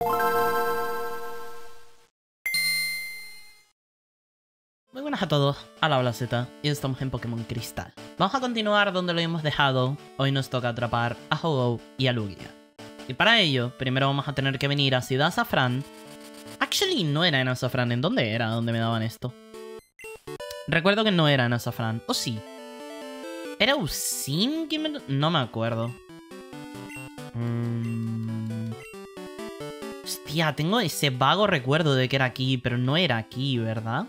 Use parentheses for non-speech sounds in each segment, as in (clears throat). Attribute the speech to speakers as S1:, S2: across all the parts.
S1: Muy buenas a todos, a la Z y estamos en Pokémon Cristal. Vamos a continuar donde lo hemos dejado, hoy nos toca atrapar a ho y a Lugia. Y para ello, primero vamos a tener que venir a Ciudad Azafrán. Actually, no era en Azafrán, ¿en dónde era donde me daban esto? Recuerdo que no era en Azafrán, ¿o sí? ¿Era Usin? No me acuerdo. Mm. Hostia, tengo ese vago recuerdo de que era aquí, pero no era aquí, ¿verdad?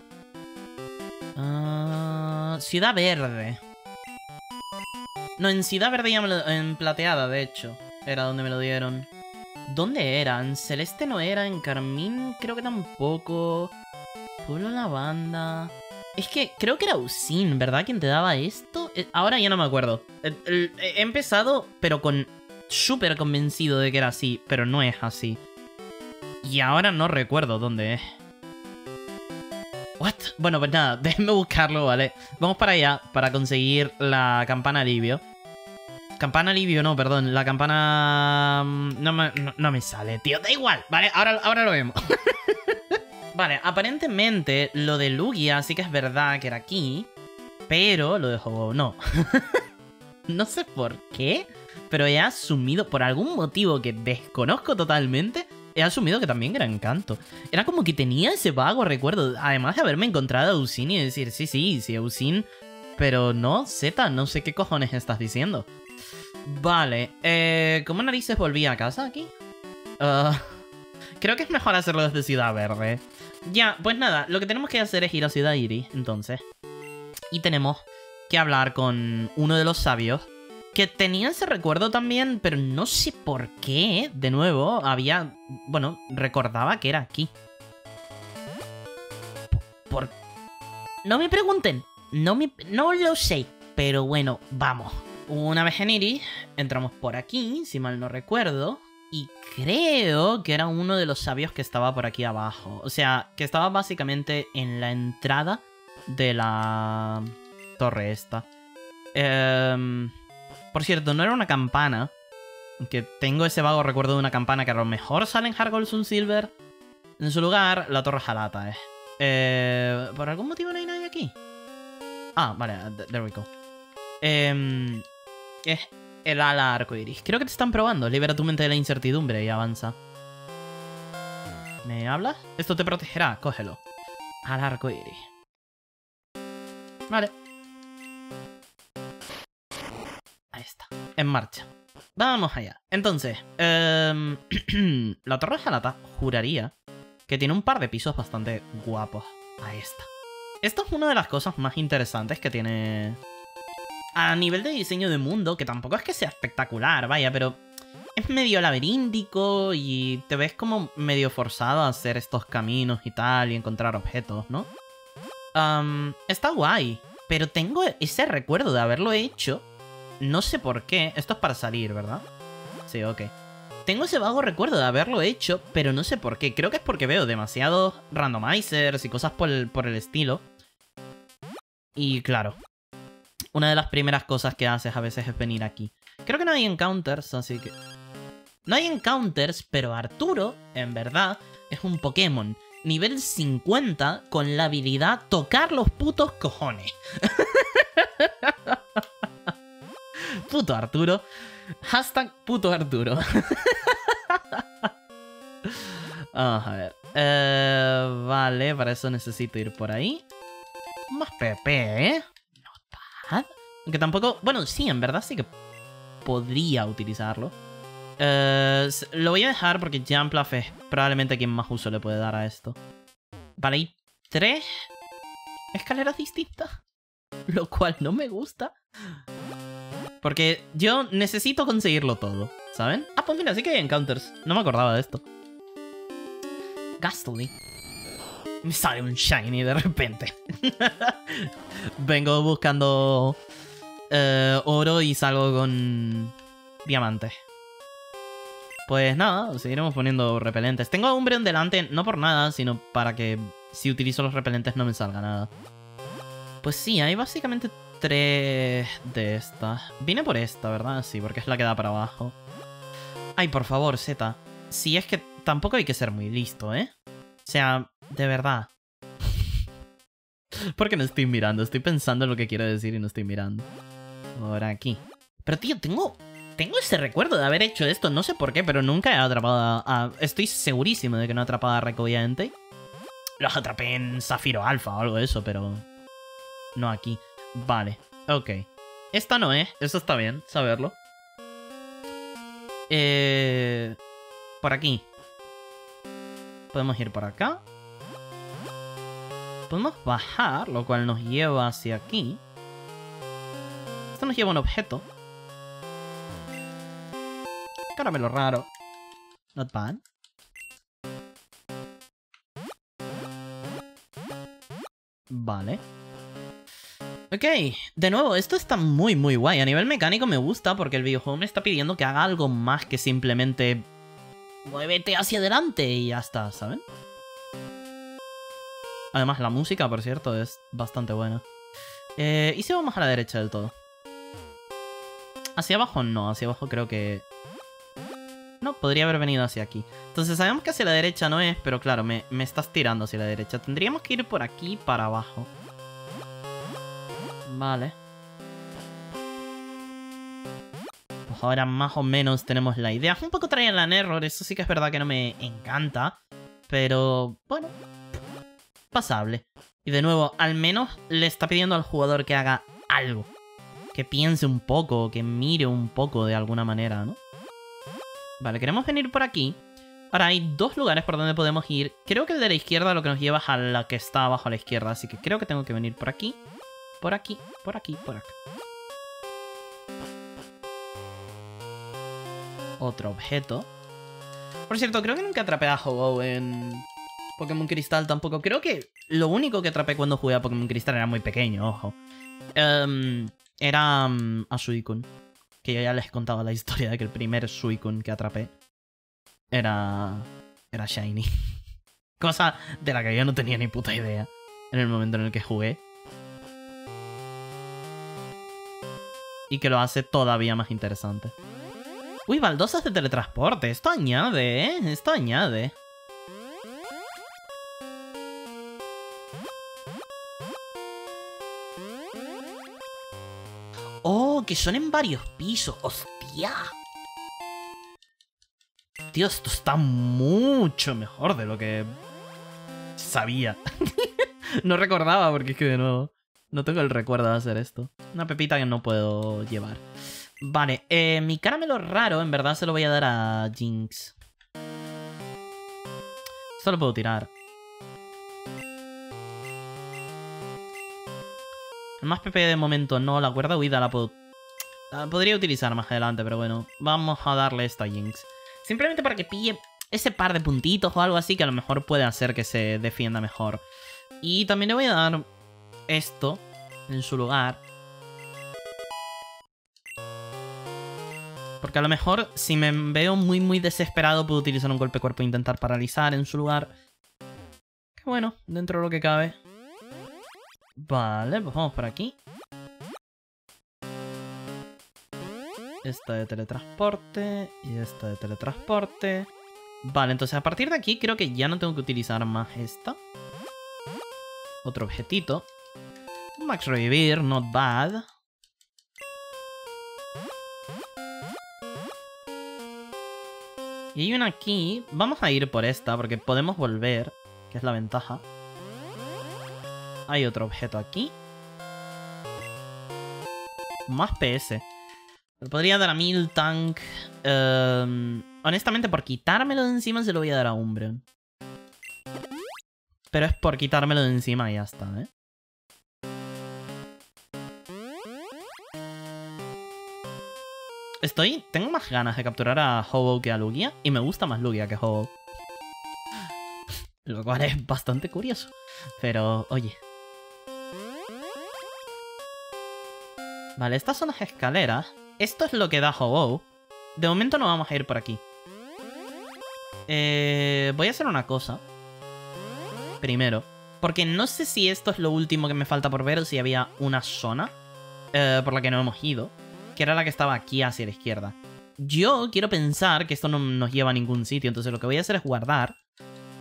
S1: Ah, Ciudad Verde. No, en Ciudad Verde ya me lo... En Plateada, de hecho. Era donde me lo dieron. ¿Dónde era? En Celeste no era, en Carmín creo que tampoco. Pueblo Lavanda... Es que creo que era Usin, ¿verdad? Quien te daba esto. Eh, ahora ya no me acuerdo. He empezado, pero con súper convencido de que era así, pero no es así. Y ahora no recuerdo dónde es. What? Bueno, pues nada, (laughs) déjenme buscarlo, ¿vale? Vamos para allá para conseguir la campana alivio. Campana alivio, no, perdón. La campana... Mm, no me, no, me sale, tío. Da igual, ¿vale? Ahora, ahora lo vemos. (laughs) vale, aparentemente lo de Lugia sí que es verdad que era aquí. Pero lo de no. (laughs) no sé por qué pero he asumido, por algún motivo que desconozco totalmente, he asumido que también era encanto. Era como que tenía ese vago recuerdo, además de haberme encontrado a Usin y decir, sí, sí, sí, Usin, pero no, Z, no sé qué cojones estás diciendo. Vale, eh, ¿cómo narices volví a casa aquí? Ah, creo que es mejor hacerlo desde Ciudad Verde. Ya, pues nada, lo que tenemos que hacer es ir a Ciudad Iris, entonces. Y tenemos que hablar con uno de los sabios que tenía ese recuerdo también, pero no sé por qué, de nuevo, había... Bueno, recordaba que era aquí. Por... No me pregunten, no, no lo sé, pero bueno, vamos. Una vez en Iris, entramos por aquí, si mal no recuerdo, y creo que era uno de los sabios que estaba por aquí abajo. O sea, que estaba básicamente en la entrada de la torre esta. Eh... Por cierto, no era una campana. Que tengo ese vago recuerdo de una campana que a lo mejor sale en Hard Sun Silver. En su lugar, la Torre Jalata, eh. eh. ¿Por algún motivo no hay nadie aquí? Ah, vale, there we go. Eh, el ala arcoiris. Creo que te están probando. Libera tu mente de la incertidumbre y avanza. ¿Me hablas? Esto te protegerá, cógelo. Ala arcoiris. Vale. Está. En marcha. Vamos allá. Entonces, em, (clears throat) la Torre Jalata juraría que tiene un par de pisos bastante guapos a esta. Esto es una de las cosas más interesantes que tiene a nivel de diseño de mundo, que tampoco es que sea espectacular, vaya, pero es medio laberíntico y te ves como medio forzado a hacer estos caminos y tal y encontrar objetos, ¿no? está guay, pero tengo ese recuerdo de haberlo hecho no sé por qué. Esto es para salir, ¿verdad? Sí, ok. Tengo ese vago recuerdo de haberlo hecho, pero no sé por qué. Creo que es porque veo demasiados randomizers y cosas por el, por el estilo. Y claro, una de las primeras cosas que haces a veces es venir aquí. Creo que no hay encounters, así que... No hay encounters, pero Arturo, en verdad, es un Pokémon nivel 50 con la habilidad tocar los putos cojones. (laughs) puto Arturo. Hashtag puto Arturo. (laughs) Vamos a ver. Eh, vale, para eso necesito ir por ahí. Más PP, ¿eh? Notepad. Aunque tampoco... Bueno, sí, en verdad sí que podría utilizarlo. Eh, lo voy a dejar porque Jumpluff es probablemente quien más uso le puede dar a esto. Vale, hay tres escaleras distintas. (laughs) Lo cual no me gusta. Porque yo necesito conseguirlo todo, ¿saben? Ah, pues mira, sí que hay encounters. No me acordaba de esto. Gastly. Me sale un shiny de repente. (laughs) Vengo buscando eh, oro y salgo con diamantes. Pues nada, seguiremos poniendo repelentes. Tengo a Umbreon delante, no por nada, sino para que si utilizo los repelentes no me salga nada. Pues sí, hay básicamente tres de estas. Vine por esta, ¿verdad? Sí, porque es la que da para abajo. Ay, por favor, Z. Si es que tampoco hay que ser muy listo, ¿eh? O sea, de verdad. (laughs) Porque no estoy mirando, estoy pensando en lo que quiero decir y no estoy mirando. Por aquí. Pero tío, tengo tengo ese recuerdo de haber hecho esto, no sé por qué, pero nunca he atrapado a... Estoy segurísimo de que no he atrapado a Reiko Los atrapé en Zafiro Alpha o algo de eso, pero... No aquí. Vale, ok. Esta no es, eso está bien, saberlo. Eh... Por aquí. Podemos ir por acá. Podemos bajar, lo cual nos lleva hacia aquí. Esto nos lleva un objeto. Caramelo raro. Not bad. Vale. Ok, de nuevo, esto está muy muy guay. A nivel mecánico me gusta porque el videojuego me está pidiendo que haga algo más que simplemente... Muévete hacia adelante y ya está, ¿saben? Además, la música, por cierto, es bastante buena. Eh, ¿Y si vamos a la derecha del todo? Hacia abajo no, hacia abajo creo que no, podría haber venido hacia aquí. Entonces sabemos que hacia la derecha no es, pero claro, me, me estás tirando hacia la derecha. Tendríamos que ir por aquí para abajo. Vale. Pues ahora más o menos tenemos la idea. Un poco trae en error, eso sí que es verdad que no me encanta. Pero, bueno, pasable. Y de nuevo, al menos le está pidiendo al jugador que haga algo. Que piense un poco, que mire un poco de alguna manera, ¿no? Vale, queremos venir por aquí. Ahora hay dos lugares por donde podemos ir. Creo que el de la izquierda lo que nos lleva es a la que está abajo a la izquierda. Así que creo que tengo que venir por aquí. Por aquí, por aquí, por acá. Otro objeto. Por cierto, creo que nunca atrapé a Ho-Oh en Pokémon Cristal tampoco. Creo que lo único que atrapé cuando jugué a Pokémon Cristal era muy pequeño, ojo. Em, era um, a Suicune que yo ya les he contado la historia de que el primer Suicune que atrapé era. era Shiny. (laughs) Cosa de la que yo no tenía ni puta idea en el momento en el que jugué. Y que lo hace todavía más interesante. Uy, baldosas de teletransporte. Esto añade, ¿eh? Esto añade. que son en varios pisos. ¡Hostia! Tío, esto está mucho mejor de lo que sabía. (laughs) no recordaba porque es que de nuevo no tengo el recuerdo de hacer esto. Una pepita que no puedo llevar. Vale, eh, mi caramelo raro en verdad se lo voy a dar a Jinx. Solo puedo tirar. Más PP de momento no, la cuerda huida la puedo podría utilizar más adelante, pero bueno. Vamos a darle esta Jinx. Simplemente para que pille ese par de puntitos o algo así que a lo mejor puede hacer que se defienda mejor. Y también le voy a dar esto en su lugar. Porque a lo mejor si me veo muy muy desesperado puedo utilizar un golpe cuerpo e intentar paralizar en su lugar. Que bueno, dentro de lo que cabe. Vale, pues vamos por aquí. Esta de teletransporte y esta de teletransporte. Vale, entonces a partir de aquí creo que ya no tengo que utilizar más esta. Otro objetito. Max Revivir, not bad. Y hay una aquí. Vamos a ir por esta porque podemos volver, que es la ventaja. Hay otro objeto aquí. Más PS. Podría dar a Miltank. Em, honestamente, por quitármelo de encima se lo voy a dar a Umbreon. Pero es por quitármelo de encima y ya está, ¿eh? Tengo más ganas de capturar a Hobo que a Lugia. Y me gusta más Lugia que Hobo. Lo cual es bastante curioso. Pero, oye. Vale, estas son las escaleras. Esto es lo que da Hobo. De momento no vamos a ir por aquí. Eh, voy a hacer una cosa. Primero. Porque no sé si esto es lo último que me falta por ver o si había una zona eh, por la que no hemos ido. Que era la que estaba aquí hacia la izquierda. yo quiero pensar que esto no nos lleva a ningún sitio, entonces lo que voy a hacer es guardar.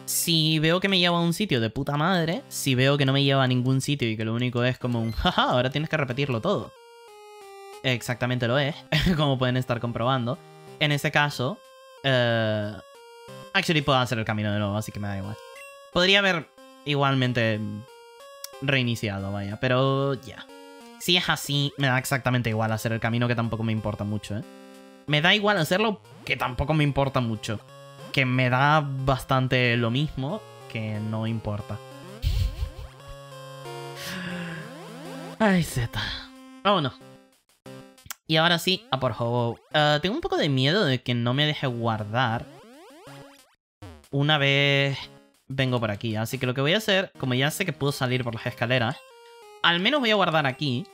S1: Si veo que me lleva a un sitio de puta madre, si veo que no me lleva a ningún sitio y que lo único es como un jaja, ahora tienes que repetirlo todo. Exactamente lo es, (laughs) como pueden estar comprobando. En ese caso, eh, actually puedo hacer el camino de nuevo, así que me da igual. Podría haber igualmente reiniciado, vaya, pero ya. Si es así, me da exactamente igual hacer el camino, que tampoco me importa mucho, ¿eh? Me da igual hacerlo, que tampoco me importa mucho. Que me da bastante lo mismo, que no importa. Ay, Z. Vámonos. Y ahora sí, a por juego. Eh, tengo un poco de miedo de que no me deje guardar una vez vengo por aquí. Así que lo que voy a hacer, como ya sé que puedo salir por las escaleras, al menos voy a guardar aquí.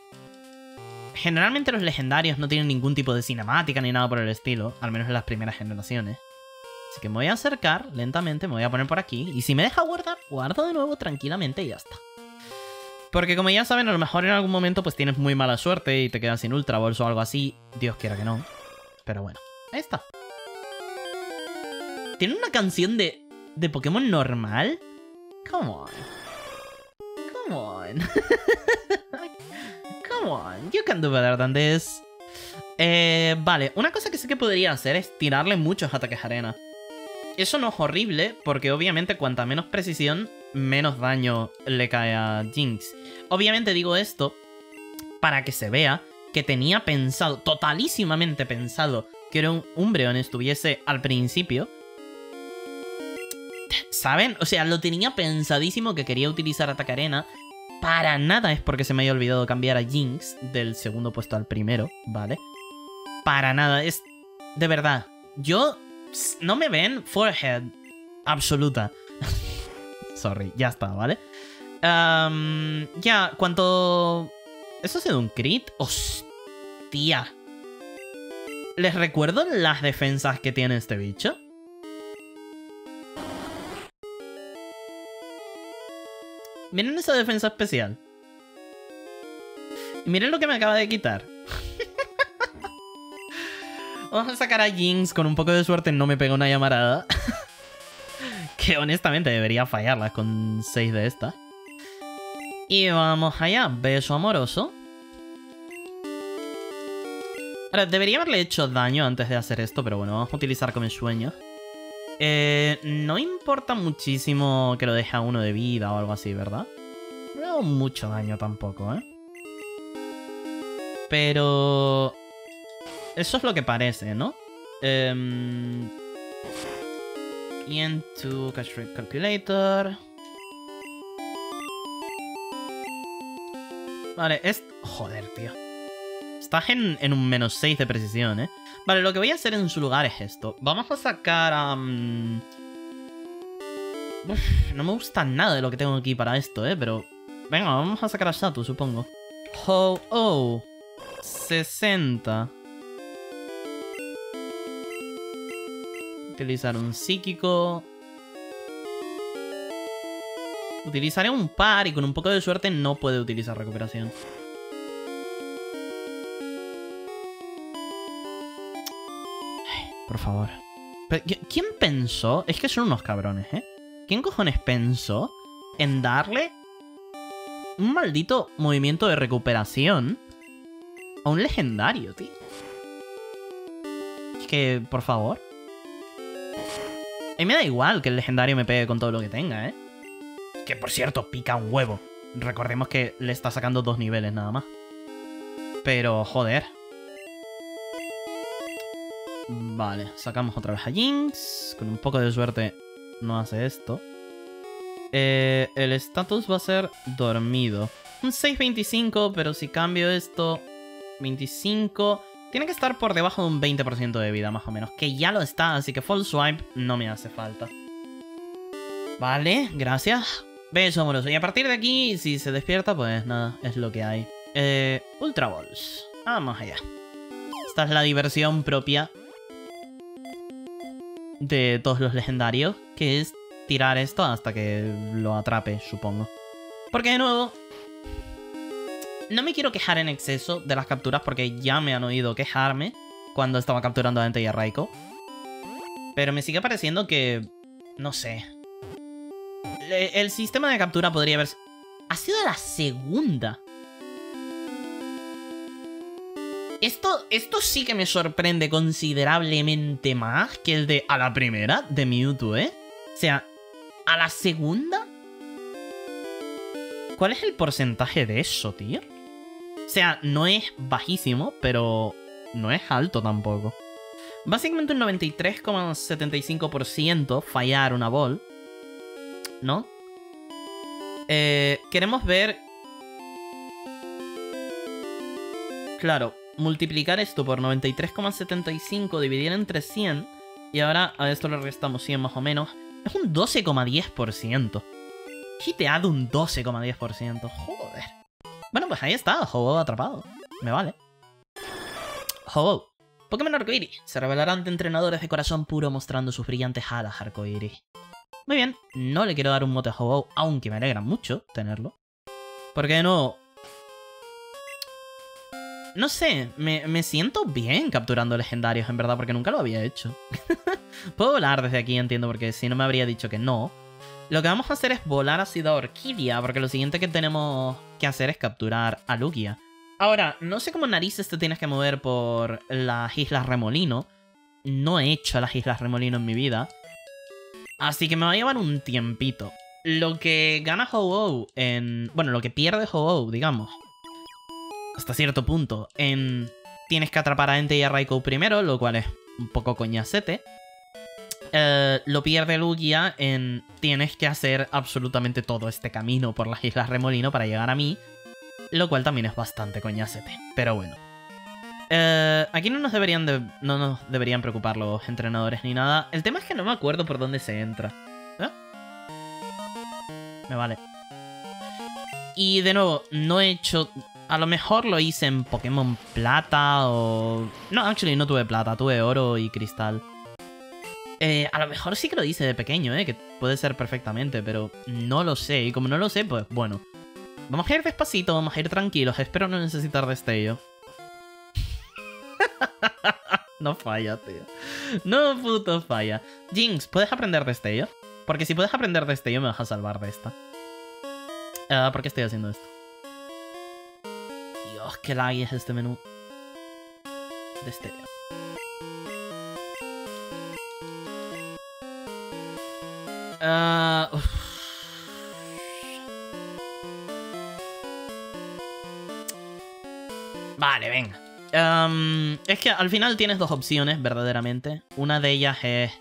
S1: Generalmente los legendarios no tienen ningún tipo de cinemática ni nada por el estilo, al menos en las primeras generaciones. Así que me voy a acercar lentamente, me voy a poner por aquí, y si me deja guardar, guardo de nuevo tranquilamente y ya está. Porque como ya saben, a lo mejor en algún momento pues tienes muy mala suerte y te quedas sin Ultra Balls o algo así. Dios quiera que no. Pero bueno, ahí está. Tiene una canción de, de Pokémon normal. Come on. Come on. (laughs) Come on. You can do better than this. Eh, vale, una cosa que sé que podría hacer es tirarle muchos ataques arena. Eso no es horrible, porque obviamente cuanta menos precisión, menos daño le cae a Jinx. Obviamente digo esto para que se vea que tenía pensado, totalísimamente pensado, que era un Umbreon estuviese al principio. ¿Saben? O sea, lo tenía pensadísimo que quería utilizar Ataque Arena. Para nada es porque se me haya olvidado cambiar a Jinx del segundo puesto al primero, ¿vale? Para nada, es... De verdad, yo... No me ven forehead absoluta. (laughs) Sorry, ya está, ¿vale? ya, cuanto... ¿Eso ha sido un crit? ¡Hostia! ¿Les recuerdo las defensas que tiene este bicho? Miren esa defensa especial. miren lo que me acaba de quitar. (laughs) Vamos a sacar a Jinx. Con un poco de suerte no me pega una llamarada. (laughs) que honestamente debería fallarla con 6 de estas. Y vamos allá, beso amoroso. Ahora, debería haberle hecho daño antes de hacer esto, pero bueno, vamos a utilizar como sueño. Eh, no importa muchísimo que lo deje a uno de vida o algo así, ¿verdad? No mucho daño tampoco, ¿eh? Pero... Eso es lo que parece, ¿no? Eh... Into Cash Rate Calculator. Vale, es... Joder, tío. Estás en, un menos 6 de precisión, ¿eh? Vale, lo que voy a hacer en su lugar es esto. Vamos a sacar a... no me gusta nada de lo que tengo aquí para esto, ¿eh? Pero... Venga, vamos a sacar a Satu, supongo. Oh, oh. 60. Utilizar un psíquico. Utilizaré un par y con un poco de suerte no puede utilizar recuperación. Por favor. ¿Quién pensó? Es que son unos cabrones, ¿eh? ¿Quién cojones pensó en darle un maldito movimiento de recuperación a un legendario, tío? Es que, por favor. Mí me da igual que el legendario me pegue con todo lo que tenga, ¿eh? Que por cierto, pica un huevo. Recordemos que le está sacando dos niveles nada más. Pero, joder. Vale, sacamos otra vez a Jinx. Con un poco de suerte no hace esto. Eh, el estatus va a ser dormido. Un 6.25, pero si cambio esto... 25... Tiene que estar por debajo de un 20% de vida, más o menos. Que ya lo está, así que full swipe no me hace falta. Vale, gracias. Beso amoroso. Y a partir de aquí, si se despierta, pues nada, es lo que hay. Eh, Ultra Balls. Vamos allá. Esta es la diversión propia de todos los legendarios, que es tirar esto hasta que lo atrape, supongo. Porque de nuevo, no me quiero quejar en exceso de las capturas porque ya me han oído quejarme. cuando estaba capturando a Ente y a Raiko. Pero me sigue pareciendo que... No sé. El sistema de captura podría haber... Ha sido la segunda. Esto, esto sí que me sorprende considerablemente más que el de a la primera de Mewtwo, ¿eh? O sea, a la segunda... ¿Cuál es el porcentaje de eso, tío? O sea, no es bajísimo, pero no es alto tampoco. Básicamente un 93,75% fallar una ball. ¿No? Eh, queremos ver... Claro, multiplicar esto por 93,75, dividir entre 100, y ahora a esto le restamos 100 más o menos, es un 12,10%. Hiteado un 12,10%, joder. Bueno, pues ahí está, Hobo atrapado. Me vale. Hobo. Pokémon arcoiris. Se revelará ante entrenadores de corazón puro mostrando sus brillantes alas arcoiris. Muy bien, no le quiero dar un mote a Hobo, aunque me alegra mucho tenerlo. Porque no, no sé, me, siento bien capturando legendarios, en verdad, porque nunca lo había hecho. (laughs) Puedo volar desde aquí, entiendo, porque si no me habría dicho que no. Lo que vamos a hacer es volar a Ciudad Orquídea, porque lo siguiente que tenemos que hacer es capturar a Lugia. Ahora, no sé cómo narices te tienes que mover por las Islas Remolino. No he hecho las Islas Remolino en mi vida. Así que me va a llevar un tiempito. Lo que gana ho en... Bueno, lo que pierde ho digamos, hasta cierto punto en tienes que atrapar a Ente y a Raikou primero, lo cual es un poco coñacete. Eh, lo pierde Lugia en tienes que hacer absolutamente todo este camino por las Islas Remolino para llegar a mí, lo cual también es bastante coñacete. Pero bueno. Eh, aquí no nos deberían no nos deberían preocupar los entrenadores ni nada. El tema es que no me acuerdo por dónde se entra. ¿Eh? Me vale. Y de nuevo, no he hecho a lo mejor lo hice en Pokémon Plata o... No, actually no tuve plata, tuve oro y cristal. Eh, a lo mejor sí que lo hice de pequeño, ¿eh? Que puede ser perfectamente, pero no lo sé. Y como no lo sé, pues bueno. Vamos a ir despacito, vamos a ir tranquilos. Espero no necesitar destello. (laughs) no falla, tío. No puto falla. Jinx, ¿puedes aprender destello? Porque si puedes aprender destello me vas a salvar de esta. Uh, ¿Por qué estoy haciendo esto? Qué lag es este menú. De estéreo. Uh, vale, venga. Um, es que al final tienes dos opciones, verdaderamente. Una de ellas es...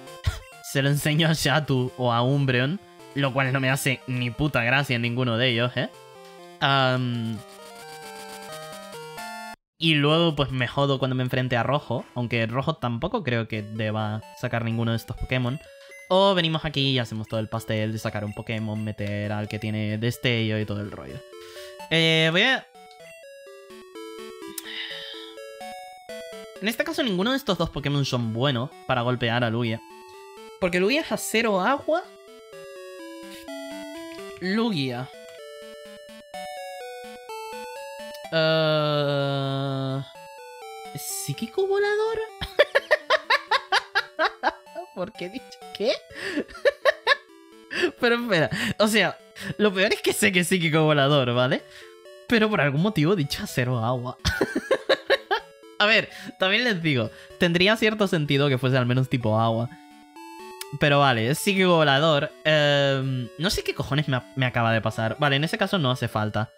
S1: (laughs) se lo enseño a Shatu o a Umbreon. Lo cual no me hace ni puta gracia en ninguno de ellos, ¿eh? Um, y luego pues me jodo cuando me enfrente a Rojo, aunque Rojo tampoco creo que deba sacar ninguno de estos Pokémon. O venimos aquí y hacemos todo el pastel de sacar un Pokémon, meter al que tiene destello y todo el rollo. Eh, voy a... En este caso ninguno de estos dos Pokémon son buenos para golpear a Lugia. Porque Lugia es acero agua. Lugia. Uh... ¿Psíquico volador? (laughs) ¿Por qué he dicho qué? (laughs) Pero espera, o sea, lo peor es que sé que es psíquico volador, ¿vale? Pero por algún motivo he dicho acero agua. (laughs) A ver, también les digo, tendría cierto sentido que fuese al menos tipo agua. Pero vale, es psíquico volador. Em, no sé qué cojones me, me, acaba de pasar. Vale, en ese caso no hace falta.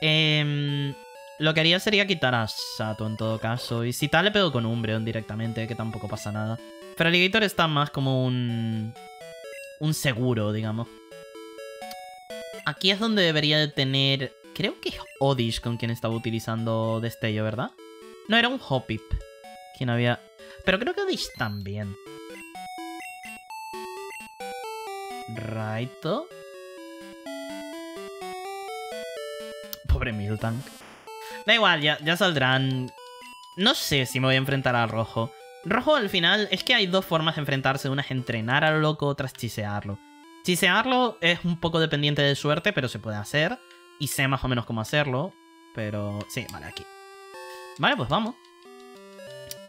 S1: Eh, lo que haría sería quitar a Sato en todo caso. Y si tal, le pego con Umbreon directamente, que tampoco pasa nada. Pero Alligator está más como un... Un seguro, digamos. Aquí es donde debería de tener... Creo que es Odish con quien estaba utilizando destello, ¿verdad? No, era un Hopip. Quien había... Pero creo que Odish también. Raito. Pobre Miltank. Da igual, ya, ya saldrán. No sé si me voy a enfrentar al rojo. Rojo al final es que hay dos formas de enfrentarse. Una es entrenar a lo loco, otra es chisearlo. Chisearlo es un poco dependiente de suerte, pero se puede hacer. Y sé más o menos cómo hacerlo. Pero sí, vale, aquí. Vale, pues vamos.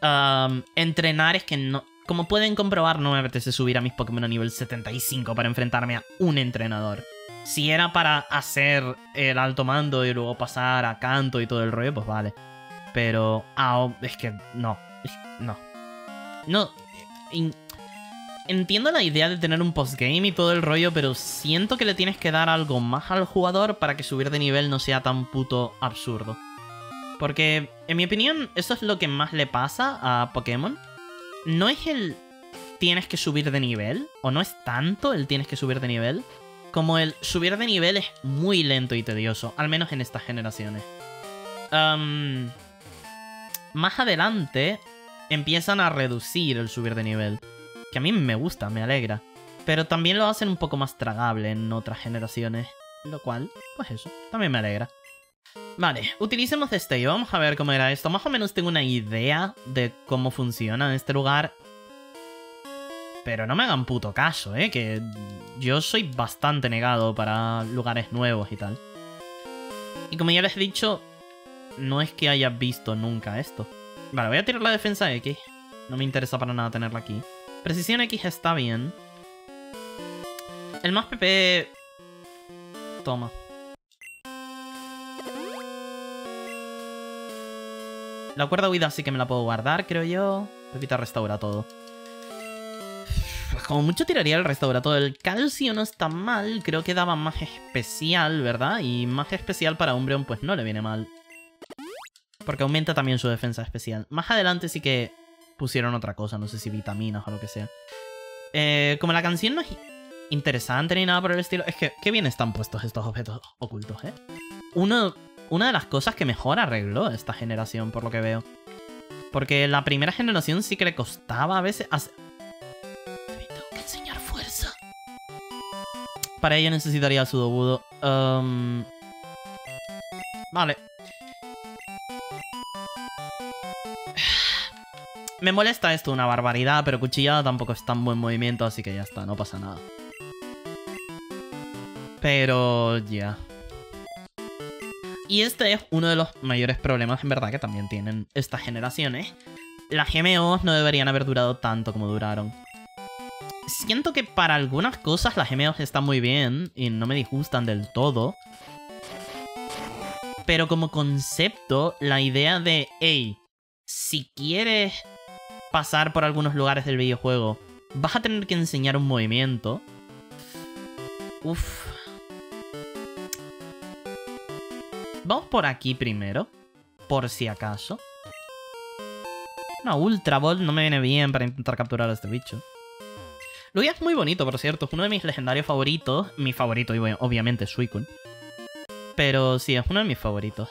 S1: am, entrenar es que no... Como pueden comprobar, no me apetece subir a mis Pokémon a nivel 75 para enfrentarme a un entrenador. Si era para hacer el alto mando y luego pasar a canto y todo el rollo, pues vale. Pero... ah, es que no. No. No. Entiendo la idea de tener un postgame y todo el rollo, pero siento que le tienes que dar algo más al jugador para que subir de nivel no sea tan puto absurdo. Porque, en mi opinión, eso es lo que más le pasa a Pokémon. No es el tienes que subir de nivel, o no es tanto el tienes que subir de nivel, como el subir de nivel es muy lento y tedioso, al menos en estas generaciones. Más adelante empiezan a reducir el subir de nivel, que a mí me gusta, me alegra, pero también lo hacen un poco más tragable en otras generaciones, lo cual, pues eso, también me alegra. Vale, utilicemos destello. Vamos a ver cómo era esto. Más o menos tengo una idea de cómo funciona en este lugar. Pero no me hagan puto caso, ¿eh? Que yo soy bastante negado para lugares nuevos y tal. Y como ya les he dicho, no es que haya visto nunca esto. Vale, voy a tirar la defensa X. No me interesa para nada tenerla aquí. Precisión X está bien. El más PP... Toma. La cuerda huida sí que me la puedo guardar, creo yo. Pepita restaura todo. Como mucho tiraría el restaura todo. El calcio no está mal, creo que daba más especial, ¿verdad? Y más especial para Umbreon pues no le viene mal. Porque aumenta también su defensa especial. Más adelante sí que pusieron otra cosa, no sé si vitaminas o lo que sea. Eh, como la canción no es interesante ni nada por el estilo, es que qué bien están puestos estos objetos ocultos, ¿eh? Uno, una de las cosas que mejor arregló esta generación, por lo que veo. Porque la primera generación sí que le costaba a veces... Para ello necesitaría su dobudo. Um, Vale. (sighs) Me molesta esto una barbaridad, pero cuchillada tampoco es tan buen movimiento, así que ya está, no pasa nada. Pero ya. Y este es uno de los mayores problemas, en verdad, que también tienen estas generaciones. Las GMOs no deberían haber durado tanto como duraron. Siento que para algunas cosas las GMOs están muy bien y no me disgustan del todo. Pero como concepto, la idea de, hey, si quieres pasar por algunos lugares del videojuego, vas a tener que enseñar un movimiento. Uf. Vamos por aquí primero, por si acaso. Una Ultra Ball no me viene bien para intentar capturar a este bicho. Lugia es muy bonito, por cierto. Es uno de mis legendarios favoritos. Mi favorito, obviamente, Suicune. Pero sí, es uno de mis favoritos.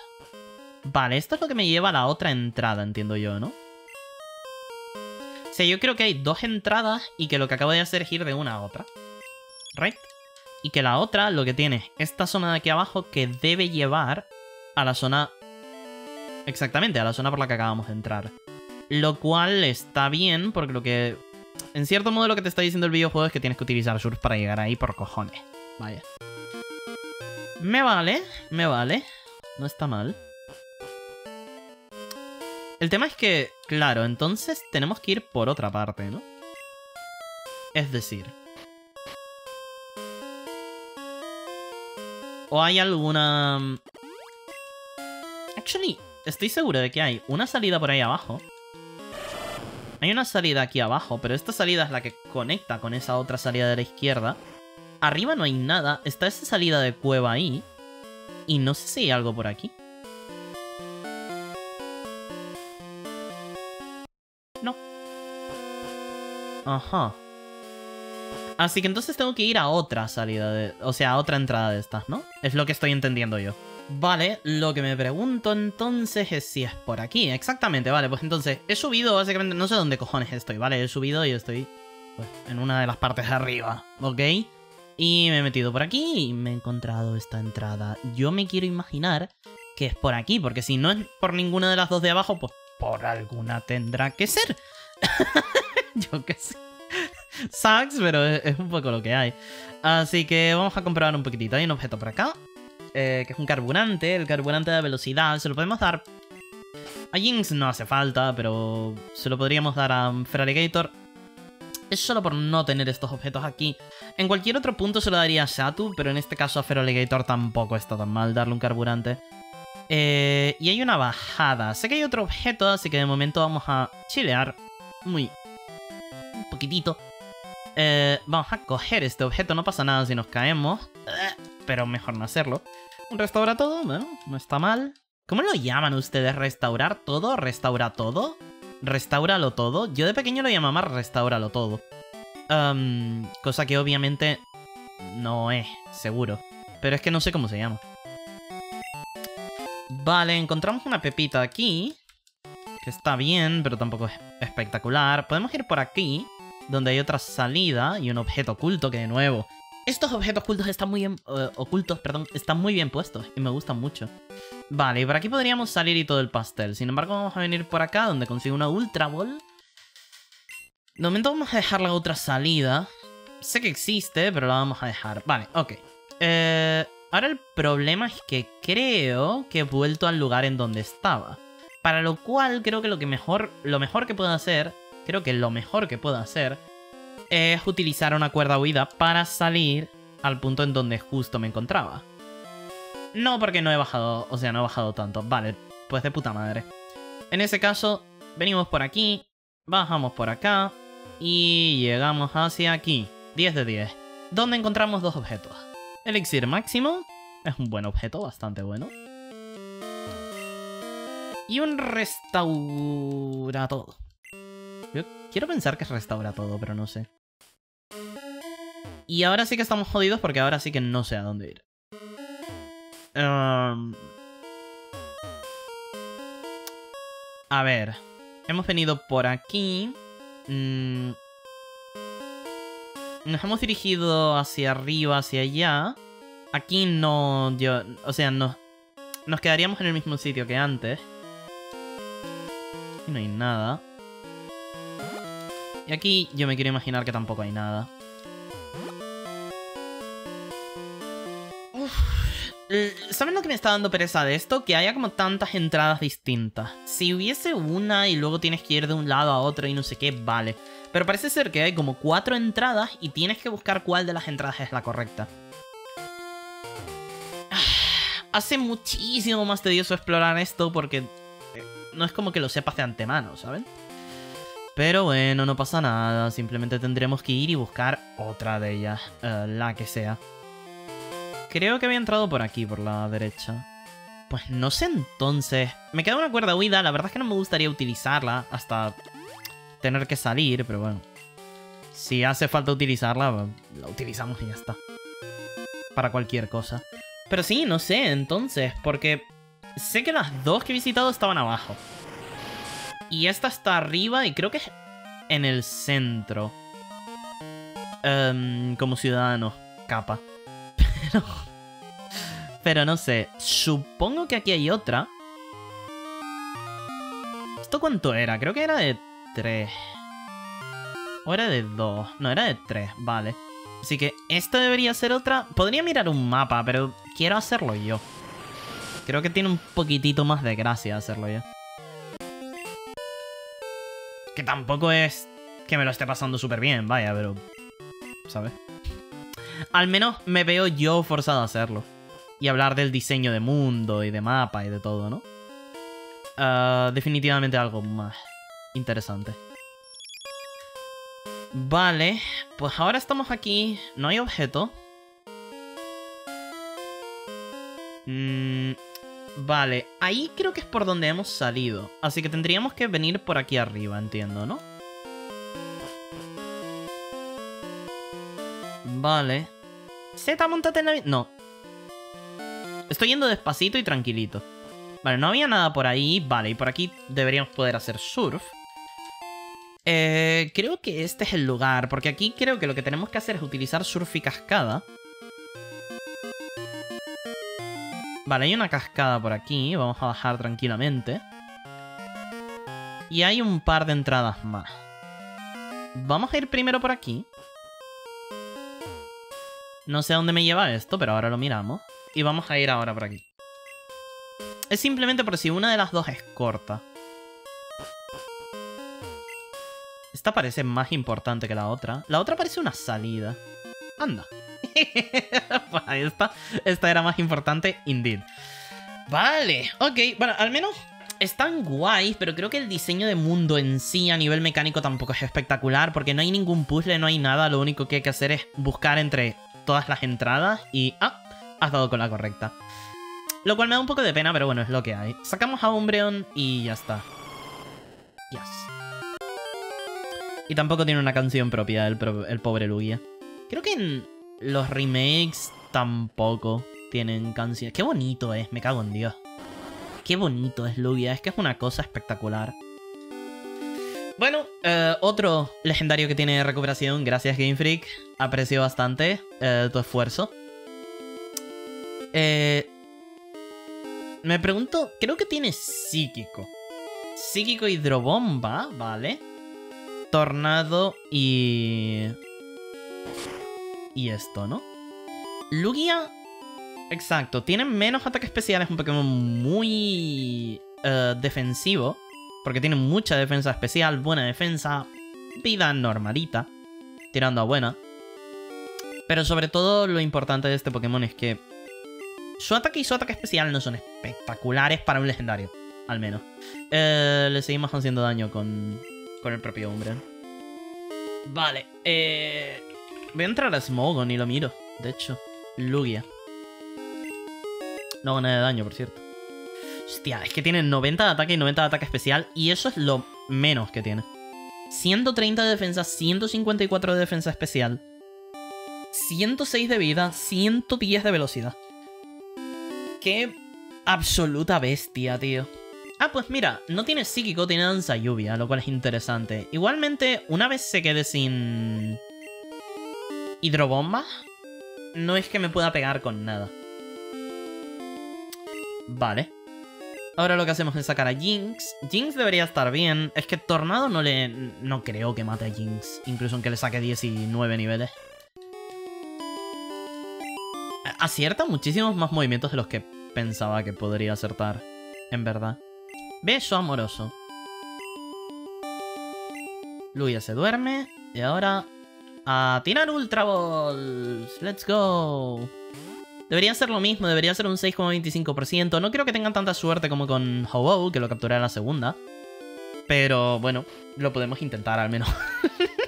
S1: Vale, esto es lo que me lleva a la otra entrada, entiendo yo, ¿no? O sea, yo creo que hay dos entradas y que lo que acabo de hacer es ir de una a otra. ¿Right? Y que la otra lo que tiene es esta zona de aquí abajo que debe llevar a la zona... Exactamente, a la zona por la que acabamos de entrar. Lo cual está bien porque lo que... En cierto modo lo que te está diciendo el videojuego es que tienes que utilizar surf para llegar ahí por cojones. Vaya. Me vale, me vale. No está mal. El tema es que, claro, entonces tenemos que ir por otra parte, ¿no? Es decir... ¿O hay alguna...? Actually, estoy seguro de que hay una salida por ahí abajo. Hay una salida aquí abajo, pero esta salida es la que conecta con esa otra salida de la izquierda. Arriba no hay nada, está esa salida de cueva ahí. Y no sé si hay algo por aquí. No. Ajá. Así que entonces tengo que ir a otra salida de... O sea, a otra entrada de estas, ¿no? Es lo que estoy entendiendo yo. Vale, lo que me pregunto entonces es si es por aquí. Exactamente, vale, pues entonces he subido básicamente... No sé dónde cojones estoy, ¿vale? He subido y estoy pues, en una de las partes de arriba, ¿ok? Y me he metido por aquí y me he encontrado esta entrada. Yo me quiero imaginar que es por aquí, porque si no es por ninguna de las dos de abajo, pues por alguna tendrá que ser. (laughs) Yo qué sé. Sucks, pero es, un poco lo que hay. Así que vamos a comprobar un poquitito. Hay un objeto por acá, eh, que es un carburante. El carburante de velocidad, se lo podemos dar A Jinx no hace falta, pero se lo podríamos dar a Feraligator. Es solo por no tener estos objetos aquí. En cualquier otro punto se lo daría a Satu, pero en este caso a Feraligator tampoco está tan mal darle un carburante. Eh, y hay una bajada. Sé que hay otro objeto, así que de momento vamos a chilear. Muy... Un poquitito. Eh, vamos a coger este objeto, no pasa nada si nos caemos. Pero mejor no hacerlo. Un restaura todo, bueno, no está mal. ¿Cómo lo llaman ustedes? ¿Restaurar todo? ¿Restaura todo? ¿Restauralo todo? Yo de pequeño lo llamaba restauralo todo. cosa que obviamente no es, seguro. Pero es que no sé cómo se llama. Vale, encontramos una pepita aquí. Que está bien, pero tampoco es espectacular. Podemos ir por aquí, donde hay otra salida y un objeto oculto que de nuevo... Estos objetos ocultos están muy bien... Eh, ocultos, perdón, están muy bien puestos y me gustan mucho. Vale, y por aquí podríamos salir y todo el pastel. Sin embargo, vamos a venir por acá, donde consigo una Ultra Ball. De momento vamos a dejar la otra salida. Sé que existe, pero la vamos a dejar. Vale, ok. Eh, ahora el problema es que creo que he vuelto al lugar en donde estaba. Para lo cual creo que lo que mejor, lo mejor que puedo hacer, creo que lo mejor que puedo hacer es utilizar una cuerda huida para salir al punto en donde justo me encontraba. No, porque no he bajado, o sea, no he bajado tanto. Vale, pues de puta madre. En ese caso, venimos por aquí, bajamos por acá y llegamos hacia aquí. 10 de 10. Donde encontramos dos objetos. Elixir máximo, es un buen objeto, bastante bueno. Y un restaura todo. Yo quiero pensar que restaura todo, pero no sé. Y ahora sí que estamos jodidos porque ahora sí que no sé a dónde ir. Um, a ver. Hemos venido por aquí. Mm, nos hemos dirigido hacia arriba, hacia allá. Aquí no... Yo, o sea, no, nos quedaríamos en el mismo sitio que antes. Aquí no hay nada. Y aquí yo me quiero imaginar que tampoco hay nada. ¿Saben lo que me está dando pereza de esto? Que haya como tantas entradas distintas. Si hubiese una y luego tienes que ir de un lado a otro y no sé qué, vale. Pero parece ser que hay como cuatro entradas y tienes que buscar cuál de las entradas es la correcta. (sighs) Hace muchísimo más tedioso explorar esto porque eh, no es como que lo sepas de antemano, ¿saben? Pero bueno, no pasa nada, simplemente tendremos que ir y buscar otra de ellas, eh, la que sea. Creo que había entrado por aquí, por la derecha. Pues no sé entonces. Me queda una cuerda huida. La verdad es que no me gustaría utilizarla hasta tener que salir, pero bueno. Si hace falta utilizarla, la utilizamos y ya está. Para cualquier cosa. Pero sí, no sé, entonces, porque sé que las dos que he visitado estaban abajo. Y esta está arriba y creo que es en el centro. Em, como ciudadano, capa. Pero... no sé. Supongo que aquí hay otra. ¿Esto cuánto era? Creo que era de 3. O era de 2. No, era de 3. Vale. Así que esto debería ser otra. Podría mirar un mapa, pero quiero hacerlo yo. Creo que tiene un poquitito más de gracia hacerlo yo. Que tampoco es que me lo esté pasando súper bien, vaya, pero... ¿Sabes? Al menos me veo yo forzado a hacerlo. Y hablar del diseño de mundo y de mapa y de todo, ¿no? Ah, definitivamente algo más interesante. Vale, pues ahora estamos aquí. No hay objeto. Mm, vale, ahí creo que es por donde hemos salido. Así que tendríamos que venir por aquí arriba, entiendo, ¿no? Vale. Z, montate en la... No. Estoy yendo despacito y tranquilito. Vale, no había nada por ahí. Vale, y por aquí deberíamos poder hacer surf. Eh, creo que este es el lugar, porque aquí creo que lo que tenemos que hacer es utilizar surf y cascada. Vale, hay una cascada por aquí. Vamos a bajar tranquilamente. Y hay un par de entradas más. Vamos a ir primero por aquí. No sé a dónde me lleva esto, pero ahora lo miramos. Y vamos a ir ahora por aquí. Es simplemente por si una de las dos es corta. Esta parece más importante que la otra. La otra parece una salida. Anda. (laughs) esta, esta era más importante, indeed. Vale, ok. Bueno, al menos están guays, pero creo que el diseño de mundo en sí a nivel mecánico tampoco es espectacular, porque no hay ningún puzzle, no hay nada, lo único que hay que hacer es buscar entre todas las entradas y... Ah, has dado con la correcta. Lo cual me da un poco de pena, pero bueno, es lo que hay. Sacamos a Umbreon y ya está. Yes. Y tampoco tiene una canción propia el, pobre Lugia. Creo que en los remakes tampoco tienen canciones. Qué bonito es, me cago en Dios. Qué bonito es Lugia, es que es una cosa espectacular. Bueno, eh, otro legendario que tiene recuperación, gracias Game Freak. Aprecio bastante eh, tu esfuerzo. Eh, me pregunto, creo que tiene psíquico. Psíquico hidrobomba, vale. Tornado y... Y esto, ¿no? Lugia... Exacto, tiene menos ataque especial, es un Pokémon muy eh, defensivo. Porque tiene mucha defensa especial, buena defensa, vida normalita, tirando a buena. Pero sobre todo lo importante de este Pokémon es que su ataque y su ataque especial no son espectaculares para un legendario, al menos. Eh, le seguimos haciendo daño con, con el propio hombre. Vale, eh, voy a entrar a Smogon y lo miro, de hecho. Lugia. No gana de daño, por cierto. Hostia, es que tiene 90 de ataque y 90 de ataque especial. Y eso es lo menos que tiene. 130 de defensa, 154 de defensa especial. 106 de vida, 110 de velocidad. Qué absoluta bestia, tío. Ah, pues mira, no tiene psíquico, tiene danza lluvia, lo cual es interesante. Igualmente, una vez se quede sin... Hidrobomba, no es que me pueda pegar con nada. Vale. Ahora lo que hacemos es sacar a Jinx. Jinx debería estar bien. Es que Tornado no le... No creo que mate a Jinx. Incluso aunque le saque 19 niveles. Acierta muchísimos más movimientos de los que pensaba que podría acertar. En verdad. Beso amoroso. Luya se duerme. Y ahora... A tirar Ultra Balls. Let's go. Debería ser lo mismo, debería ser un 6,25%. No creo que tengan tanta suerte como con ho que lo capturé en la segunda. Pero bueno, lo podemos intentar al menos.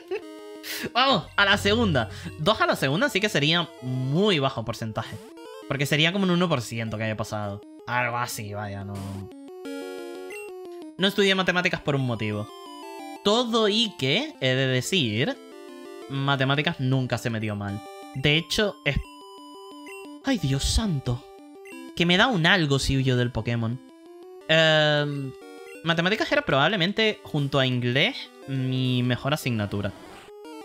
S1: (laughs) Vamos, a la segunda. Dos a la segunda sí que sería muy bajo porcentaje. Porque sería como un 1% que haya pasado. Algo así, vaya, no... No estudié matemáticas por un motivo. Todo y que, he de decir, matemáticas nunca se me dio mal. De hecho, es ¡Ay, Dios santo! Que me da un algo si huyo del Pokémon. Em, matemáticas era probablemente, junto a inglés, mi mejor asignatura.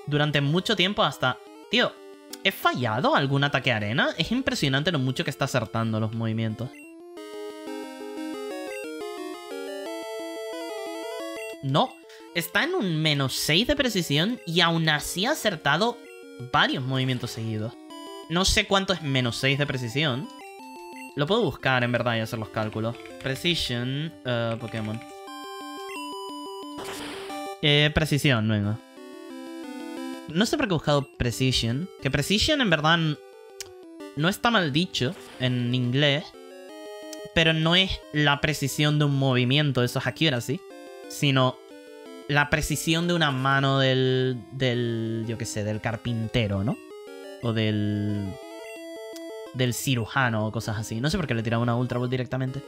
S1: Durante mucho tiempo hasta... Tío, ¿he fallado algún ataque arena? Es impresionante lo mucho que está acertando los movimientos. No, está en un menos 6 de precisión y aún así ha acertado varios movimientos seguidos. No sé cuánto es menos 6 de precisión. Lo puedo buscar, en verdad, y hacer los cálculos. Precision, uh, Pokémon. Eh, precisión, venga. No sé por qué he buscado Precision. Que Precision, en verdad, no está mal dicho en inglés. Pero no es la precisión de un movimiento, eso es accuracy. Sino la precisión de una mano del... del... yo qué sé, del carpintero, ¿no? Del del cirujano o cosas así. No sé por qué le tiraba una Ultra Ball directamente.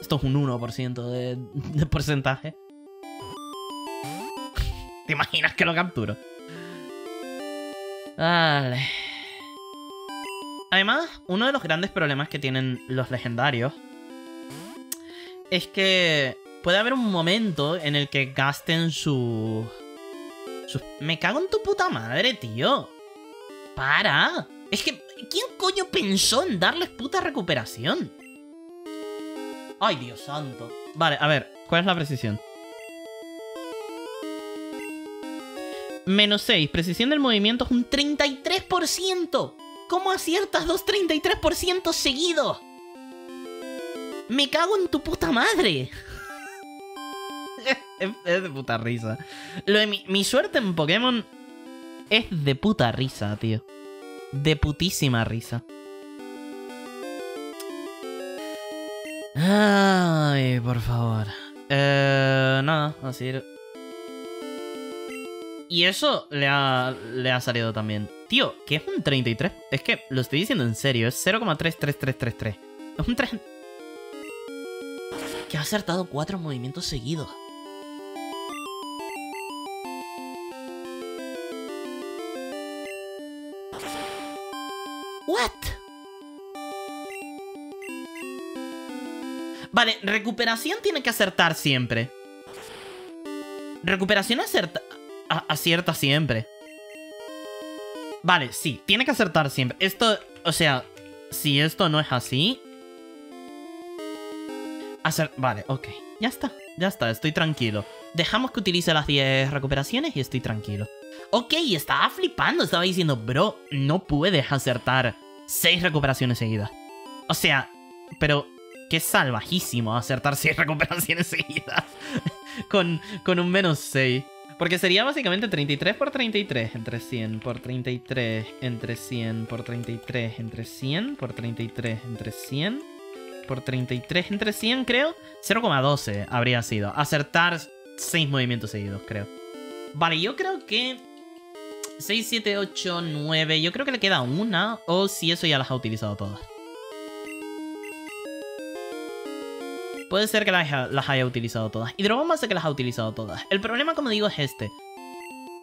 S1: Esto es un 1% de, de porcentaje. (laughs) ¿Te imaginas que lo capturo? Vale. Además, uno de los grandes problemas que tienen los legendarios es que puede haber un momento en el que gasten su... su... Me cago en tu puta madre, tío. ¡Para! Es que, ¿quién coño pensó en darles puta recuperación? ¡Ay, Dios santo! Vale, a ver, ¿cuál es la precisión? Menos 6, precisión del movimiento es un 33%. ¿Cómo aciertas dos 33% seguidos? Me cago en tu puta madre. (laughs) es, de puta risa. Lo de mi, mi suerte en Pokémon es de puta risa, tío. De putísima risa. Ay, por favor. Eh, nada, así. Y eso le ha, le ha salido también. Tío, ¿qué es un 33? Es que lo estoy diciendo en serio, es 0,33333. Es un 3... Que ha acertado cuatro movimientos seguidos. Vale, recuperación tiene que acertar siempre. Recuperación acierta siempre. Vale, sí, tiene que acertar siempre. Esto, o sea, si esto no es así... Hacer... Vale, ok. Ya está, ya está, estoy tranquilo. Dejamos que utilice las 10 recuperaciones y estoy tranquilo. Ok, estaba flipando, estaba diciendo, bro, no puedes acertar 6 recuperaciones seguidas. O sea, pero qué salvajísimo acertar 6 (laughs) recuperaciones seguidas. con, con un menos 6. Porque sería básicamente 33 por 33 entre 100 por 33 entre 100 por 33 entre 100 por 33 entre 100 por 33 entre 100 creo. 0,12 habría sido. Acertar 6 movimientos seguidos creo. Vale, yo creo que 6, 7, 8, 9. Yo creo que le queda una. O si eso ya las ha utilizado todas. Puede ser que las, haya utilizado todas. Hidrobomba sé que las ha utilizado todas. El problema, como digo, es este.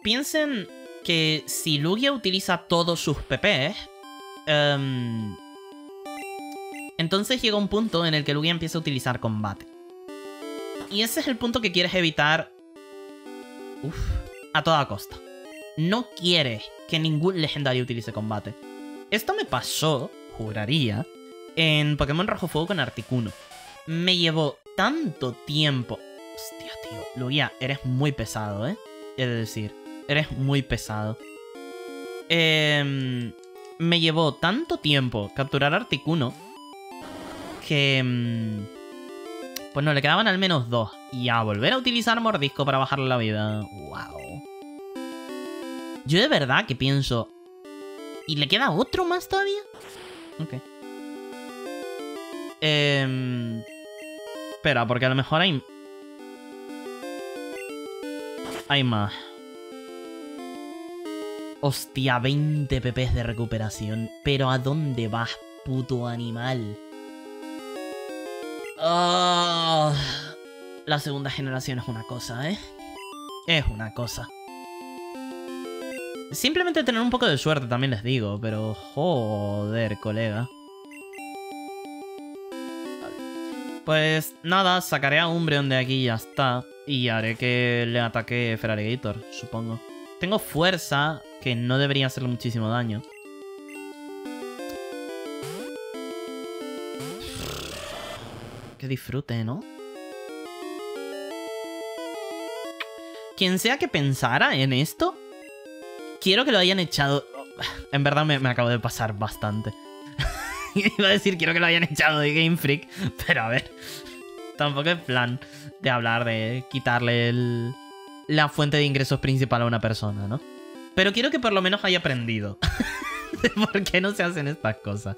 S1: Piensen que si Lugia utiliza todos sus PPs... Em, entonces llega un punto en el que Lugia empieza a utilizar combate. Y ese es el punto que quieres evitar... Uf, a toda costa. No quieres que ningún legendario utilice combate. Esto me pasó, juraría, en Pokémon Rojo Fuego con Articuno me llevó tanto tiempo. Hostia, tío. Lugia, eres muy pesado, ¿eh? Es decir, eres muy pesado. Eh, me llevó tanto tiempo capturar Articuno que... Mm, pues no, le quedaban al menos dos. Y a volver a utilizar Mordisco para bajarle la vida. ¡Wow! Yo de verdad que pienso... ¿Y le queda otro más todavía? Ok. Espera, porque a lo mejor hay... Hay más. Hostia, 20 pp's de recuperación. Pero ¿a dónde vas, puto animal? Oh, la segunda generación es una cosa, ¿eh? Es una cosa. Simplemente tener un poco de suerte también les digo, pero joder, colega. Pues nada, sacaré a Umbreon de aquí y ya está. Y haré que le ataque Feraligator, supongo. Tengo fuerza, que no debería hacerle muchísimo daño. Que disfrute, ¿no? Quien sea que pensara en esto, quiero que lo hayan echado... En verdad me, acabo de pasar bastante. (laughs) Iba a decir, quiero que lo hayan echado de Game Freak, pero a ver, tampoco es plan de hablar de quitarle la fuente de ingresos principal a una persona, ¿no? Pero quiero que por lo menos haya aprendido (laughs) de por qué no se hacen estas cosas.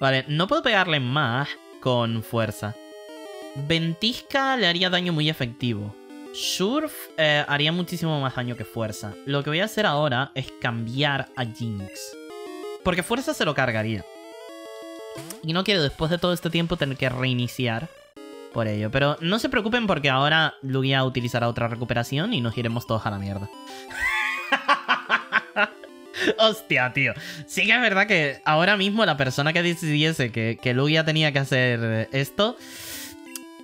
S1: Vale, no puedo pegarle más con fuerza. Ventisca le haría daño muy efectivo. Surf eh, haría muchísimo más daño que fuerza. Lo que voy a hacer ahora es cambiar a Jinx. Porque fuerza se lo cargaría. Y no quiero después de todo este tiempo tener que reiniciar por ello. Pero no se preocupen porque ahora Lugia utilizará otra recuperación y nos iremos todos a la mierda. (laughs) Hostia, tío. Sí que es verdad que ahora mismo la persona que decidiese que, que Lugia tenía que hacer esto,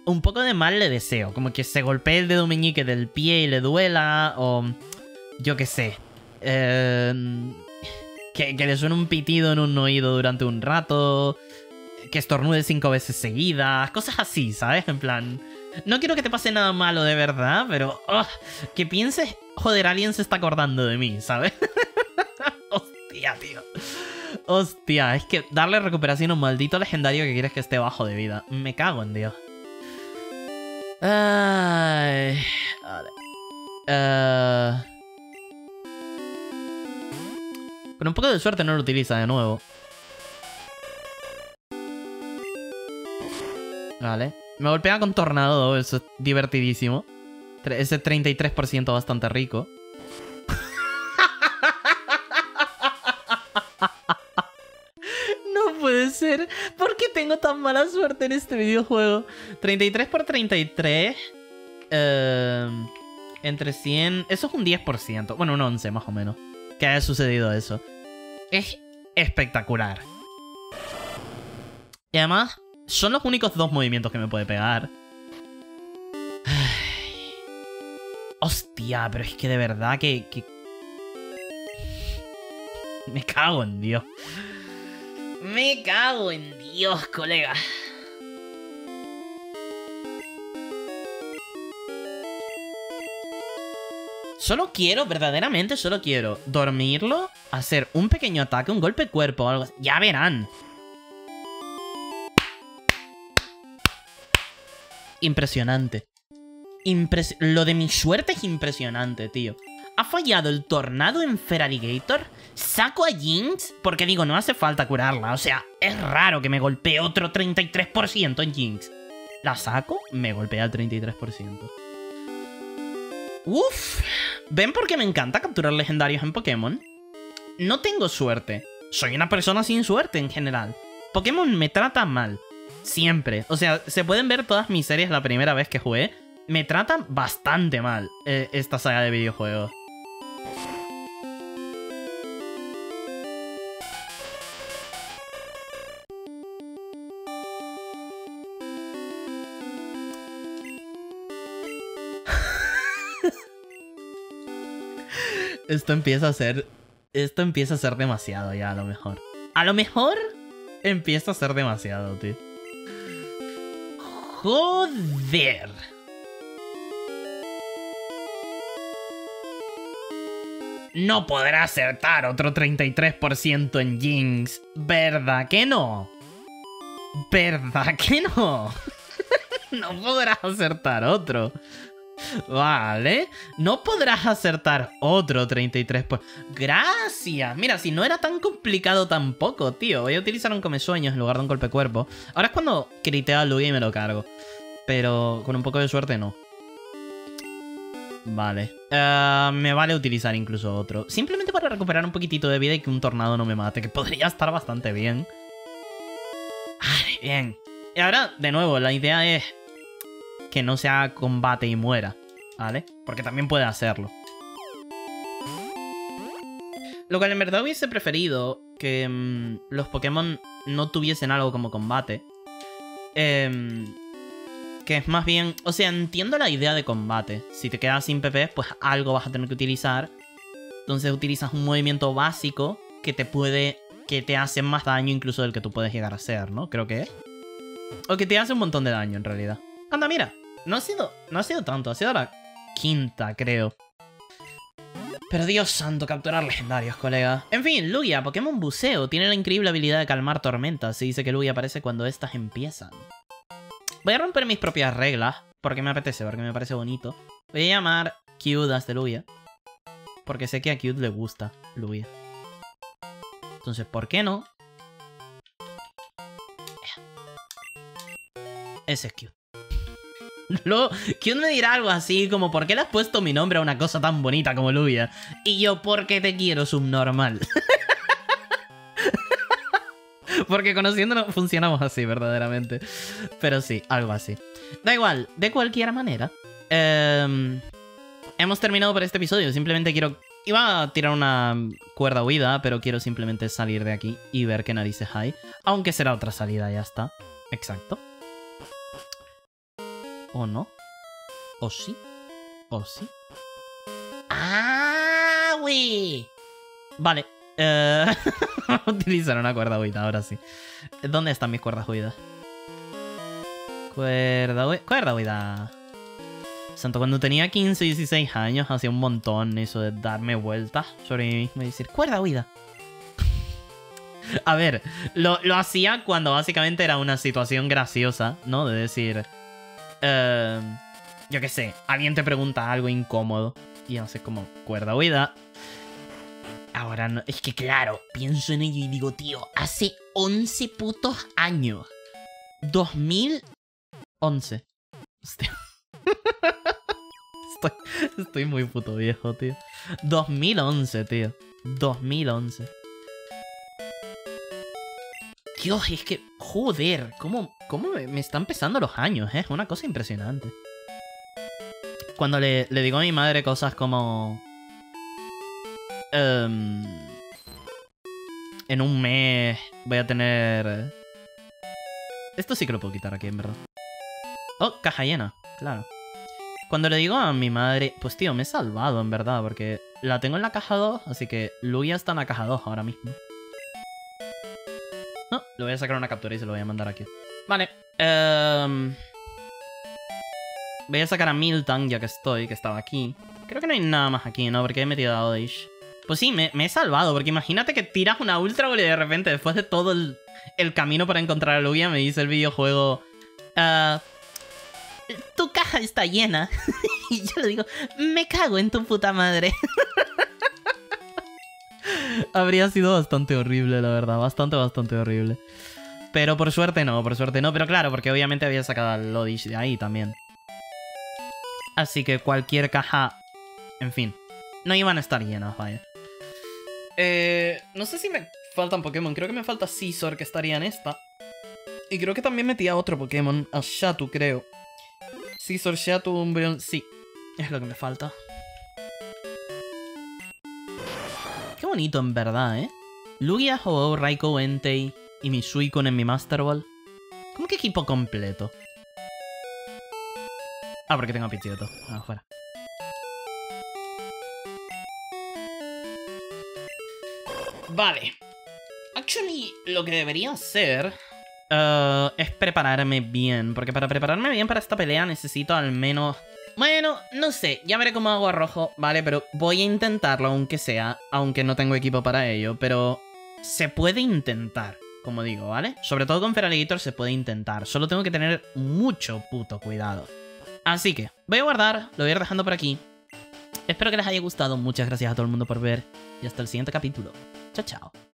S1: un poco de mal le deseo. Como que se golpee el dedo meñique del pie y le duela, o yo qué sé. Eh, que, que, le suene un pitido en un oído durante un rato que estornude cinco veces seguidas, cosas así, ¿sabes? En plan, no quiero que te pase nada malo de verdad, pero oh, que pienses, joder, alguien se está acordando de mí, ¿sabes? (laughs) Hostia, tío. Hostia, es que darle recuperación a un maldito legendario que quieres que esté bajo de vida. Me cago en Dios. Ay, vale. Eh, con un poco de suerte no lo utiliza de nuevo. Vale. Me golpea con tornado, eso es divertidísimo. Ese 33% bastante rico. Ser. ¿Por qué tengo tan mala suerte en este videojuego? 33 por 33. eh, entre 100. Eso es un 10%. Bueno, un 11 más o menos. Que haya sucedido eso. Es espectacular. Y además, son los únicos dos movimientos que me puede pegar. Hostia, pero es que de verdad que... Me cago en Dios. Me cago en Dios, colega. Solo quiero, verdaderamente solo quiero dormirlo, hacer un pequeño ataque, un golpe cuerpo o algo. Ya verán. Impresionante. Impres- Lo de mi suerte es impresionante, tío. Ha fallado el tornado en Feraligator. Saco a Jinx porque digo, no hace falta curarla. O sea, es raro que me golpee otro 33% en Jinx. La saco, me golpea el 33%. Uf. ¿Ven por qué me encanta capturar legendarios en Pokémon? No tengo suerte. Soy una persona sin suerte en general. Pokémon me trata mal. Siempre. O sea, se pueden ver todas mis series la primera vez que jugué. Me tratan bastante mal eh, esta saga de videojuegos. Esto empieza a ser. Esto empieza a ser demasiado ya, a lo mejor. A lo mejor empieza a ser demasiado, tío. Joder. No podrá acertar otro 33% en Jinx. ¿Verdad que no? ¿Verdad que no? (laughs) no podrás acertar otro. Vale. No podrás acertar otro 33%. Por... Gracias. Mira, si no era tan complicado tampoco, tío. Voy a utilizar un come sueños en lugar de un golpe cuerpo. Ahora es cuando critea a Lugia y me lo cargo. Pero con un poco de suerte no. Vale. Eh, me vale utilizar incluso otro. Simplemente para recuperar un poquitito de vida y que un tornado no me mate. Que podría estar bastante bien. Vale, bien. Y ahora, de nuevo, la idea es que no sea combate y muera. ¿Vale? Porque también puede hacerlo. Lo cual en verdad hubiese preferido que mm, los Pokémon no tuviesen algo como combate. Em, que es más bien... O sea, entiendo la idea de combate. Si te quedas sin PP, pues algo vas a tener que utilizar. Entonces utilizas un movimiento básico que te puede... Que te hace más daño incluso del que tú puedes llegar a hacer, ¿no? Creo que es. O que te hace un montón de daño en realidad. Anda, mira. No ha sido... No ha sido tanto. Ha sido la quinta, creo. Pero Dios santo, capturar legendarios, colega. En fin, Lugia, Pokémon Buceo, tiene la increíble habilidad de calmar tormentas. Se dice que Lugia aparece cuando estas empiezan. Voy a romper mis propias reglas, porque me apetece, porque me parece bonito. Voy a llamar Kyudas de Lugia. Porque sé que a Kyud le gusta Lugia. Entonces, ¿por qué no? Ese es Kyud. Luego, Kyud me dirá algo así como ¿Por qué le has puesto mi nombre a una cosa tan bonita como Lugia? Y yo, porque te quiero subnormal. (laughs) porque conociéndonos funcionamos así, verdaderamente. Pero sí, algo así. Da igual, de cualquier manera. em, hemos terminado por este episodio. Simplemente quiero... Iba a tirar una cuerda huida, pero quiero simplemente salir de aquí y ver qué narices hay. Aunque será otra salida, ya está. Exacto. ¿O no? ¿O sí? ¿O sí? ¡Ah, güey! Vale. Eh... (laughs) utilizar una cuerda huida, ahora sí. ¿Dónde están mis cuerdas huidas? Cuerda huida. Cuerda huida. Santo, cuando tenía 15, 16 años, hacía un montón eso de darme vueltas sobre mí mismo y decir, cuerda huida. (laughs) A ver, lo, lo hacía cuando básicamente era una situación graciosa, ¿no? De decir, eh, yo qué sé, alguien te pregunta algo incómodo y haces como cuerda huida. Ahora no, es que claro, pienso en ello y digo, tío, hace 11 putos años. 2011. Hostia. (laughs) Estoy, estoy muy puto viejo, tío. 2011, tío. 2011. Dios, es que... Joder, ¿cómo, cómo me, están pesando los años, eh? Es una cosa impresionante. Cuando le, le digo a mi madre cosas como... em, en un mes voy a tener... Esto sí que lo puedo quitar aquí, en verdad. Oh, caja llena, claro. Cuando le digo a mi madre, pues tío, me he salvado, en verdad, porque la tengo en la caja 2, así que Lugia está en la caja 2 ahora mismo. Le voy a sacar una captura y se lo voy a mandar aquí. Vale. em, Voy a sacar a Milton, ya que estoy, que estaba aquí. Creo que no hay nada más aquí, ¿no? Porque he metido a Odish. Pues sí, me, he salvado, porque imagínate que tiras una Ultra Ball y de repente, después de todo el, el camino para encontrar a Lugia, me dice el videojuego... "Ah, tu caja está llena. (laughs) y yo le digo, me cago en tu puta madre. (laughs) (laughs) Habría sido bastante horrible, la verdad. Bastante, bastante horrible. Pero por suerte no, por suerte no. Pero claro, porque obviamente había sacado al Odish de ahí también. Así que cualquier caja... En fin. No iban a estar llenas, vaya. Eh, no sé si me faltan Pokémon. Creo que me falta Scizor, que estaría en esta. Y creo que también metí a otro Pokémon. A Shatu, creo. Scizor, Shatu, Umbreon... Sí. Es lo que me falta. Bonito, en verdad, ¿eh? Lugia, Ho-Oh, Raikou, Entei y mi Suicune en mi Master Ball. ¿Cómo que equipo completo? Ah, porque tengo a Pidgeotto. Ah, fuera. Vale. Actually, lo que debería hacer eh, es prepararme bien. Porque para prepararme bien para esta pelea necesito al menos... Bueno, no sé, ya veré cómo hago a rojo, ¿vale? Pero voy a intentarlo aunque sea, aunque no tengo equipo para ello. Pero se puede intentar, como digo, ¿vale? Sobre todo con Feraligator se puede intentar. Solo tengo que tener mucho puto cuidado. Así que, voy a guardar, lo voy a ir dejando por aquí. Espero que les haya gustado, muchas gracias a todo el mundo por ver y hasta el siguiente capítulo. Chao, chao.